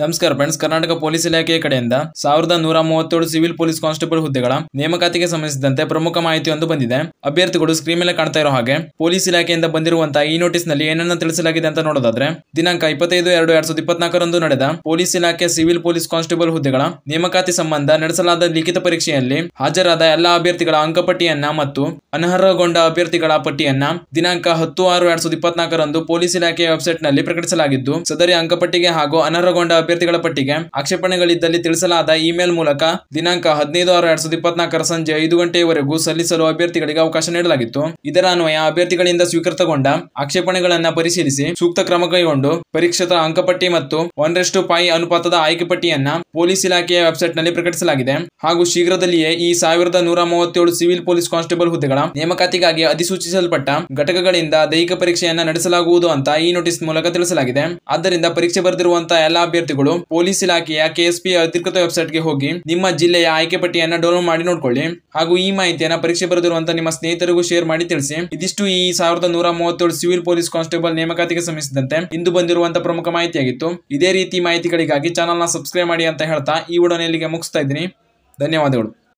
ನಮಸ್ಕಾರ friends Karnataka police ಇಲಾಖೆಯ ಕಡೆಯಿಂದ ಸಾವಿರದ ನೂರ ಮೂವತ್ತೇಳು ಸಿವಿಲ್ ಪೊಲೀಸ್ ಕಾನ್ಸ್ಟೇಬಲ್ ಹುದ್ದೆಗಳ ನೇಮಕಾತಿಗೆ ಸಂಬಂಧಿಸಿದಂತೆ ಪ್ರಮುಖ ಮಾಹಿತಿಯೊಂದು ಬಂದಿದೆ. ಅಭ್ಯರ್ಥಿಗಳು ಸ್ಕ್ರೀನ್ ಮೇಲೆ ಕಾಣ್ತಾ ಇರೋ ಹಾಗೆ ಪೊಲೀಸ್ ಇಲಾಖೆಯಿಂದ ಬಂದಿರುವಂತಹ ಈ ನೋಟಿಸ್ನಲ್ಲಿ ಏನನ್ನ ತಿಳಿಸಲಾಗಿದೆ ಅಂತ ನೋಡೋದಾದ್ರೆ, ದಿನಾಂಕ ಇಪ್ಪತ್ತೈದು ಎರಡು ಎರಡ್ ಸಾವಿರದ ಇಪ್ಪತ್ನಾಲ್ಕರಂದು ನಡೆದ ಪೊಲೀಸ್ ಇಲಾಖೆ ಸಿವಿಲ್ ಪೊಲೀಸ್ ಕಾನ್ಸ್ಟೇಬಲ್ ಹುದ್ದೆಗಳ ನೇಮಕಾತಿ ಸಂಬಂಧ ನಡೆಸಲಾದ ಲಿಖಿತ ಪರೀಕ್ಷೆಯಲ್ಲಿ ಹಾಜರಾದ ಎಲ್ಲಾ ಅಭ್ಯರ್ಥಿಗಳ ಅಂಕಪಟ್ಟಿಯನ್ನ ಮತ್ತು ಅನರ್ಹಗೊಂಡ ಅಭ್ಯರ್ಥಿಗಳ ಪಟ್ಟಿಯನ್ನ ದಿನಾಂಕ ಹತ್ತು ಆರು ಎರಡ್ ಸಾವಿರದ ಇಪ್ಪತ್ನಾಲ್ಕರಂದು ಪೊಲೀಸ್ ಇಲಾಖೆಯ ವೆಬ್ಸೈಟ್ನಲ್ಲಿ ಪ್ರಕಟಿಸಲಾಗಿದ್ದು, ಸದರಿ ಅಂಕಪಟ್ಟಿಗೆ ಹಾಗೂ ಅನರ್ಹಗೊಂಡ ಅಭ್ಯರ್ಥಿಗಳ ಪಟ್ಟಿಗೆ ಆಕ್ಷೇಪಣೆಗಳಿದ್ದಲ್ಲಿ ತಿಳಿಸಲಾದ ಇಮೇಲ್ ಮೂಲಕ ದಿನಾಂಕ ಹದಿನೈದು ಆರು ಎರಡ್ ಸಾವಿರದ ಇಪ್ಪತ್ನಾಲ್ಕರ ಸಂಜೆ ಐದು ಗಂಟೆಯವರೆಗೂ ಸಲ್ಲಿಸಲು ಅಭ್ಯರ್ಥಿಗಳಿಗೆ ಅವಕಾಶ ನೀಡಲಾಗಿತ್ತು. ಇದರ ಅನ್ವಯ ಅಭ್ಯರ್ಥಿಗಳಿಂದ ಸ್ವೀಕೃತಗೊಂಡ ಆಕ್ಷೇಪಣೆಗಳನ್ನ ಪರಿಶೀಲಿಸಿ ಸೂಕ್ತ ಕ್ರಮ ಕೈಗೊಂಡು ಪರೀಕ್ಷಿತ ಅಂಕಪಟ್ಟಿ ಮತ್ತು ಒನ್ ರೆಸ್ಟು ಪೈ ಅನುಪಾತದ ಆಯ್ಕೆ ಪಟ್ಟಿಯನ್ನ ಪೊಲೀಸ್ ಇಲಾಖೆಯ ವೆಬ್ಸೈಟ್ನಲ್ಲಿ ಪ್ರಕಟಿಸಲಾಗಿದೆ. ಹಾಗೂ ಶೀಘ್ರದಲ್ಲಿಯೇ ಈ ಸಾವಿರದ ನೂರ ಮೂವತ್ತೇಳು ಸಿವಿಲ್ ಪೊಲೀಸ್ ಕಾನ್ಸ್ಟೇಬಲ್ ಹುದ್ದೆಗಳ ನೇಮಕಾತಿಗಾಗಿ ಅಧಿಸೂಚಿಸಲ್ಪಟ್ಟ ಘಟಕಗಳಿಂದ ದೈಹಿಕ ಪರೀಕ್ಷೆಯನ್ನ ನಡೆಸಲಾಗುವುದು ಅಂತ ಈ ನೋಟಿಸ್ ಮೂಲಕ ತಿಳಿಸಲಾಗಿದೆ. ಆದ್ದರಿಂದ ಪರೀಕ್ಷೆ ಬರೆದಿರುವಂತಹ ಎಲ್ಲಾ ಅಭ್ಯರ್ಥಿಗಳು ಪೊಲೀಸ್ ಇಲಾಖೆಯ ಕೆಎಸ್ಪಿ ಅಧಿಕೃತ ವೆಬ್ಸೈಟ್ಗೆ ಹೋಗಿ ನಿಮ್ಮ ಜಿಲ್ಲೆಯ ಆಯ್ಕೆ ಪಟ್ಟಿಯನ್ನ ಡೌನ್ಲೋಡ್ ಮಾಡಿ ನೋಡ್ಕೊಳ್ಳಿ. ಹಾಗೂ ಈ ಮಾಹಿತಿಯನ್ನ ಪರೀಕ್ಷೆ ಬರೆದಿರುವಂತಹ ನಿಮ್ಮ ಸ್ನೇಹಿತರಿಗೂ ಶೇರ್ ಮಾಡಿ ತಿಳಿಸಿ. ಇದಿಷ್ಟು ಈ ಸಾವಿರದ ನೂರ ಮೂವತ್ತೇಳು ಸಿವಿಲ್ ಪೊಲೀಸ್ ಕಾನ್ಸ್ಟೇಬಲ್ ನೇಮಕಾತಿಗೆ ಸಂಬಂಧಿಸಿದಂತೆ ಇಂದು ಬಂದಿರುವಂತಹ ಪ್ರಮುಖ ಮಾಹಿತಿಯಾಗಿತ್ತು. ಇದೇ ರೀತಿ ಮಾಹಿತಿಗಳಿಗಾಗಿ ಚಾನಲ್ನ ಸಬ್ಸ್ಕ್ರೈಬ್ ಮಾಡಿ ಅಂತ ಹೇಳ್ತಾ ಈ ವಿಡಿಯೋನ ಮುಗಿಸ್ತಾ ಇದ್ದೀನಿ. ಧನ್ಯವಾದಗಳು.